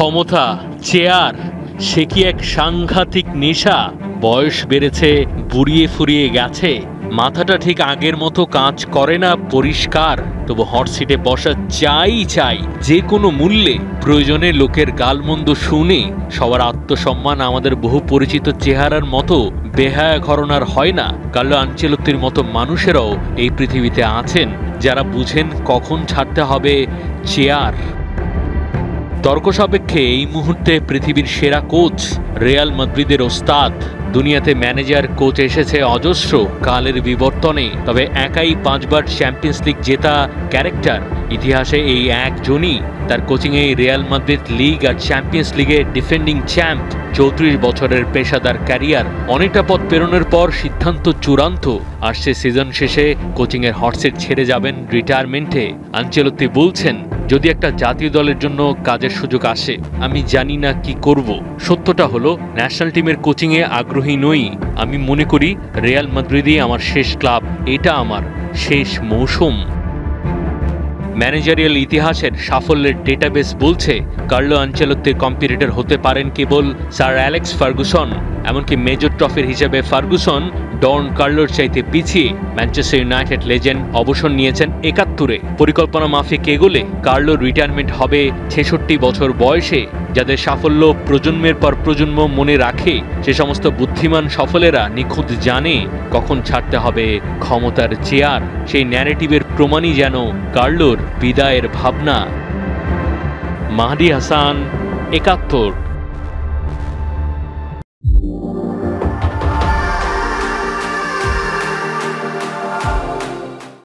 ক্ষমতা, চেয়ার, সে কি এক সাংঘাতিক নেশা? বয়স বেড়েছে, বুড়িয়ে ফুরিয়ে গেছে। মাথাটা ঠিক আগের মতো কাজ করে না, পরিষ্কার। তবু হট সিটে বসা চাই চাই, যে কোনো মূল্যে। প্রয়োজনে লোকের গালমন্দ শুনে, সবার আত্মসম্মান আমাদের বহু পরিচিত চেহারার মতো বেহায়া ঘরনার হয় না। কার্লো আঞ্চেলত্তির মতো মানুষেরাও এই পৃথিবীতে আছেন, যারা বুঝেন কখন ছাড়তে হবে চেয়ার। তর্ক সাপেক্ষে এই মুহূর্তে পৃথিবীর সেরা কোচ রিয়াল মাদ্রিদের ওস্তাদ, দুনিয়াতে ম্যানেজার, কোচ এসেছে অজস্র, কালের বিবর্তনে। তবে একাই পাঁচবার চ্যাম্পিয়ন্স লিগ জেতা ক্যারেক্টার। ইতিহাসে এই একজনই। তার কোচিংয়ে রিয়াল মাদ্রিদ লিগ আর চ্যাম্পিয়ন্স লিগে ডিফেন্ডিং চ্যাম্প, চৌত্রিশ বছরের পেশাদার ক্যারিয়ার। অনেকটা পথ পেরোনোর পর সিদ্ধান্ত চূড়ান্ত। আসছে সিজন শেষে কোচিংয়ের হটসেট ছেড়ে যাবেন রিটায়ারমেন্টে। আঞ্চেলত্তি বলছেন যদি একটা জাতীয় দলের জন্য কাজের সুযোগ আসে, আমি জানি না কি করব। সত্যটা হলো ন্যাশনাল টিমের কোচিংয়ে আগ্রহী নই। আমি মনে করি রিয়াল মাদ্রিদই আমার শেষ ক্লাব এটা আমার শেষ মৌসুম। ম্যানেজারিয়াল ইতিহাসের সাফল্যের ডেটাবেস বলছে কার্লো আঞ্চেলত্তির কম্পিটিটর হতে পারেন কেবল স্যার অ্যালেক্স ফার্গুসন এমনকি মেজর ট্রফির হিসেবে ফার্গুসন, ডন কার্লোর চাইতে পিছিয়ে ম্যানচেস্টার ইউনাইটেড লেজেন্ড অবসর নিয়েছেন একাত্তরে। পরিকল্পনা মাফিক এগোলে কার্লোর রিটায়ারমেন্ট হবে ছেষট্টি বছর বয়সে, যাদের সাফল্য প্রজন্মের পর প্রজন্ম মনে রাখে। সে সমস্ত বুদ্ধিমান সফলেরা নিখুঁত জানে কখন ছাড়তে হবে ক্ষমতার চেয়ার। সেই ন্যারেটিভের প্রমাণই যেন কার্লোর বিদায়ের ভাবনা। মাহদি হাসান, একাত্তর। Thank you.